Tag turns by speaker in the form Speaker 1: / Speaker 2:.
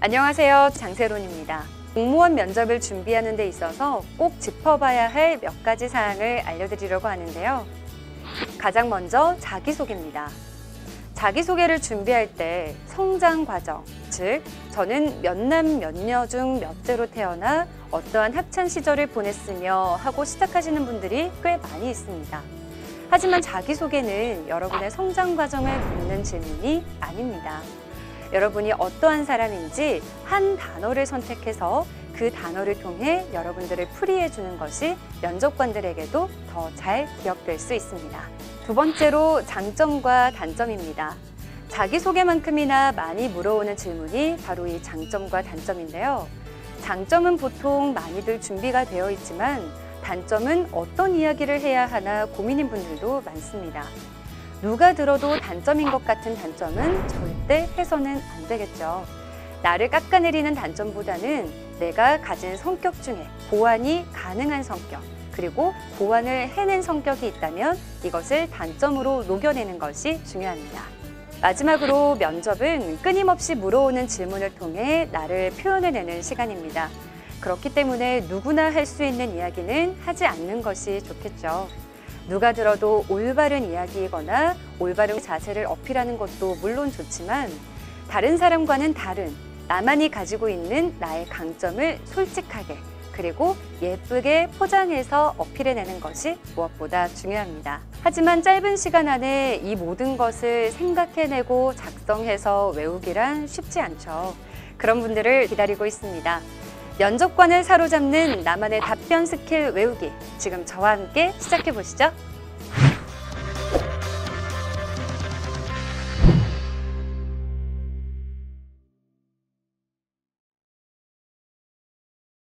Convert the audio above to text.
Speaker 1: 안녕하세요. 장세론입니다. 공무원 면접을 준비하는 데 있어서 꼭 짚어봐야 할 몇 가지 사항을 알려드리려고 하는데요. 가장 먼저 자기소개입니다. 자기소개를 준비할 때 성장 과정, 즉, 저는 몇 남 몇 녀 중 몇째로 태어나 어떠한 학창 시절을 보냈으며 하고 시작하시는 분들이 꽤 많이 있습니다. 하지만 자기소개는 여러분의 성장 과정을 묻는 질문이 아닙니다. 여러분이 어떠한 사람인지 한 단어를 선택해서 그 단어를 통해 여러분들을 풀이해 주는 것이 면접관들에게도 더 잘 기억될 수 있습니다. 두 번째로 장점과 단점입니다. 자기소개만큼이나 많이 물어오는 질문이 바로 이 장점과 단점인데요. 장점은 보통 많이들 준비가 되어 있지만 단점은 어떤 이야기를 해야 하나 고민인 분들도 많습니다. 누가 들어도 단점인 것 같은 단점은 절대 해서는 안 되겠죠. 나를 깎아내리는 단점보다는 내가 가진 성격 중에 보완이 가능한 성격, 그리고 보완을 해낸 성격이 있다면 이것을 단점으로 녹여내는 것이 중요합니다. 마지막으로 면접은 끊임없이 물어오는 질문을 통해 나를 표현해내는 시간입니다. 그렇기 때문에 누구나 할 수 있는 이야기는 하지 않는 것이 좋겠죠. 누가 들어도 올바른 이야기이거나 올바른 자세를 어필하는 것도 물론 좋지만 다른 사람과는 다른 나만이 가지고 있는 나의 강점을 솔직하게 그리고 예쁘게 포장해서 어필해내는 것이 무엇보다 중요합니다. 하지만 짧은 시간 안에 이 모든 것을 생각해내고 작성해서 외우기란 쉽지 않죠. 그런 분들을 기다리고 있습니다. 면접관을 사로잡는 나만의 답변 스킬 외우기. 지금 저와 함께 시작해 보시죠.